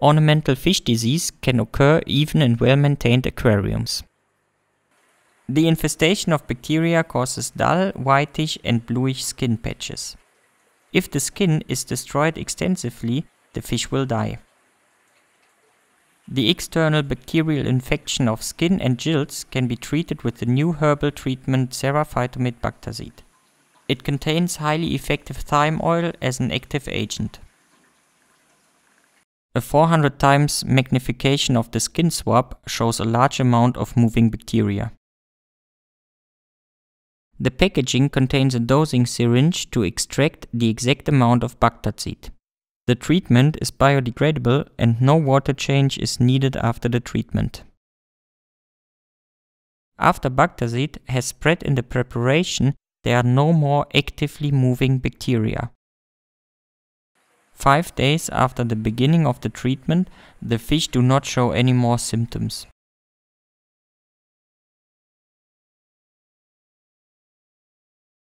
Ornamental fish disease can occur even in well-maintained aquariums. The infestation of bacteria causes dull, whitish and bluish skin patches. If the skin is destroyed extensively, the fish will die. The external bacterial infection of skin and gills can be treated with the new herbal treatment sera Phyto med Baktazid. It contains highly effective thyme oil as an active agent. A 400 times magnification of the skin swab shows a large amount of moving bacteria. The packaging contains a dosing syringe to extract the exact amount of Baktazid. The treatment is biodegradable and no water change is needed after the treatment. After Baktazid has spread in the preparation, there are no more actively moving bacteria. Five days after the beginning of the treatment, the fish do not show any more symptoms.